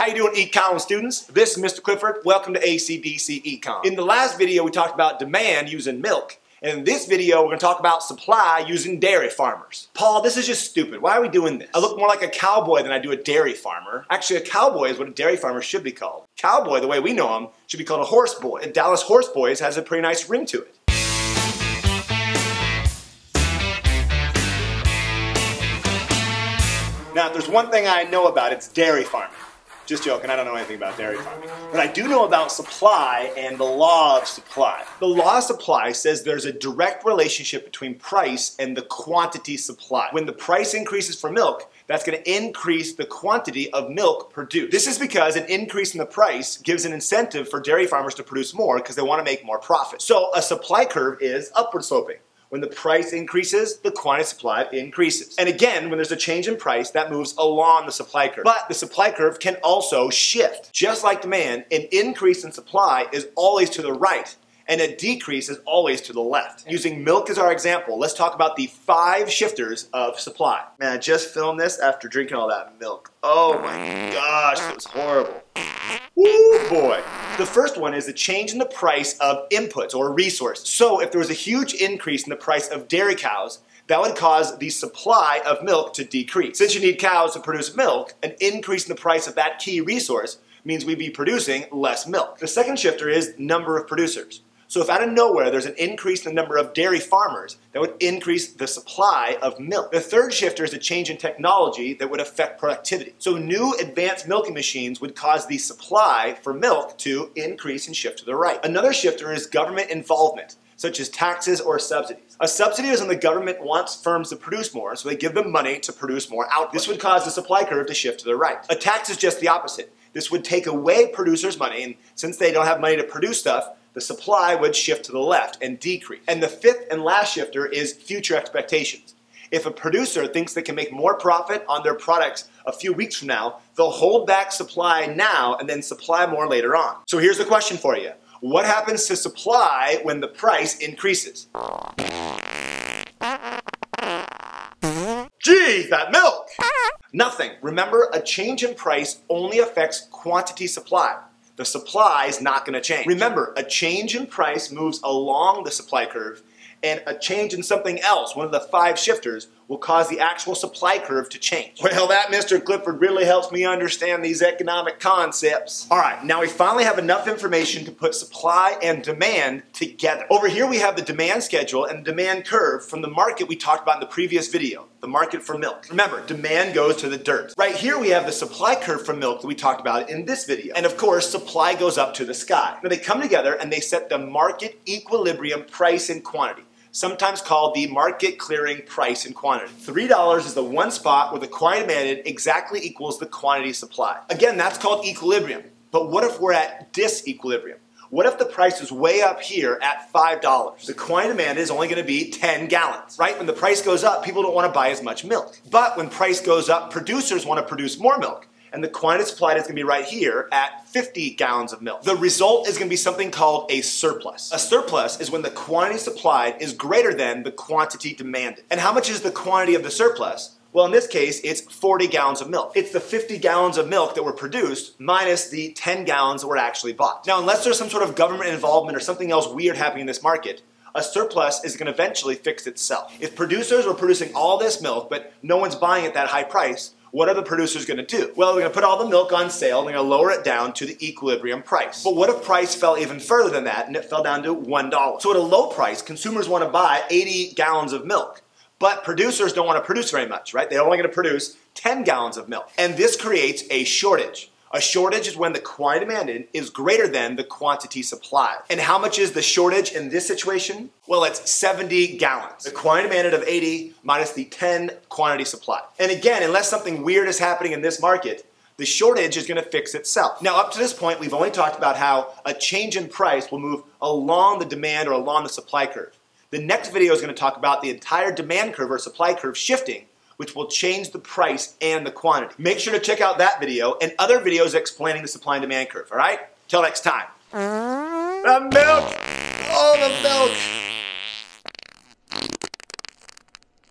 How you doing, Econ students? This is Mr. Clifford. Welcome to ACDC Econ. In the last video, we talked about demand using milk. And in this video, we're going to talk about supply using dairy farmers. Paul, this is just stupid. Why are we doing this? I look more like a cowboy than I do a dairy farmer. Actually, a cowboy is what a dairy farmer should be called. Cowboy, the way we know him, should be called a horse boy. And Dallas Horse Boys has a pretty nice ring to it. Now, if there's one thing I know about, it's dairy farming. Just joking, I don't know anything about dairy farming. But I do know about supply and the law of supply. The law of supply says there's a direct relationship between price and the quantity supplied. When the price increases for milk, that's going to increase the quantity of milk produced. This is because an increase in the price gives an incentive for dairy farmers to produce more because they want to make more profit. So a supply curve is upward sloping. When the price increases, the quantity supplied increases. And again, when there's a change in price, that moves along the supply curve. But the supply curve can also shift. Just like demand, an increase in supply is always to the right and a decrease is always to the left. Using milk as our example, let's talk about the five shifters of supply. Man, I just filmed this after drinking all that milk. Oh my gosh, it was horrible. Woo boy. The first one is the change in the price of inputs or resources. So if there was a huge increase in the price of dairy cows, that would cause the supply of milk to decrease. Since you need cows to produce milk, an increase in the price of that key resource means we'd be producing less milk. The second shifter is number of producers. So if out of nowhere there's an increase in the number of dairy farmers, that would increase the supply of milk. The third shifter is a change in technology that would affect productivity. So new advanced milking machines would cause the supply for milk to increase and shift to the right. Another shifter is government involvement such as taxes or subsidies. A subsidy is when the government wants firms to produce more, so they give them money to produce more output. This would cause the supply curve to shift to the right. A tax is just the opposite. This would take away producers' money, and since they don't have money to produce stuff, the supply would shift to the left and decrease. And the fifth and last shifter is future expectations. If a producer thinks they can make more profit on their products a few weeks from now, they'll hold back supply now and then supply more later on. So here's the question for you. What happens to supply when the price increases? Gee, that milk! Nothing. Remember, a change in price only affects quantity supply the supply is not going to change. Remember, a change in price moves along the supply curve, and a change in something else, one of the five shifters, will cause the actual supply curve to change. Well, that, Mr. Clifford, really helps me understand these economic concepts. All right, now we finally have enough information to put supply and demand together. Over here we have the demand schedule and demand curve from the market we talked about in the previous video, the market for milk. Remember, demand goes to the dirt. Right here we have the supply curve for milk that we talked about in this video. And of course, supply goes up to the sky. Now they come together and they set the market equilibrium price and quantity sometimes called the market clearing price and quantity. $3 is the one spot where the quantity demanded exactly equals the quantity supplied. Again, that's called equilibrium. But what if we're at disequilibrium? What if the price is way up here at $5? The quantity demanded is only going to be 10 gallons, right? When the price goes up, people don't want to buy as much milk. But when price goes up, producers want to produce more milk and the quantity supplied is going to be right here at 50 gallons of milk. The result is going to be something called a surplus. A surplus is when the quantity supplied is greater than the quantity demanded. And how much is the quantity of the surplus? Well, in this case, it's 40 gallons of milk. It's the 50 gallons of milk that were produced minus the 10 gallons that were actually bought. Now, unless there's some sort of government involvement or something else weird happening in this market, a surplus is going to eventually fix itself. If producers were producing all this milk, but no one's buying at that high price, what are the producers going to do? Well, they're going to put all the milk on sale, and they're going to lower it down to the equilibrium price. But what if price fell even further than that and it fell down to $1? So at a low price, consumers want to buy 80 gallons of milk. But producers don't want to produce very much, right? They're only going to produce 10 gallons of milk. And this creates a shortage. A shortage is when the quantity demanded is greater than the quantity supplied. And how much is the shortage in this situation? Well, it's 70 gallons. The quantity demanded of 80 minus the 10 quantity supplied. And again, unless something weird is happening in this market, the shortage is going to fix itself. Now, up to this point, we've only talked about how a change in price will move along the demand or along the supply curve. The next video is going to talk about the entire demand curve or supply curve shifting which will change the price and the quantity. Make sure to check out that video and other videos explaining the supply and demand curve, all right? Till next time. Mm-hmm. The milk! Oh, the milk!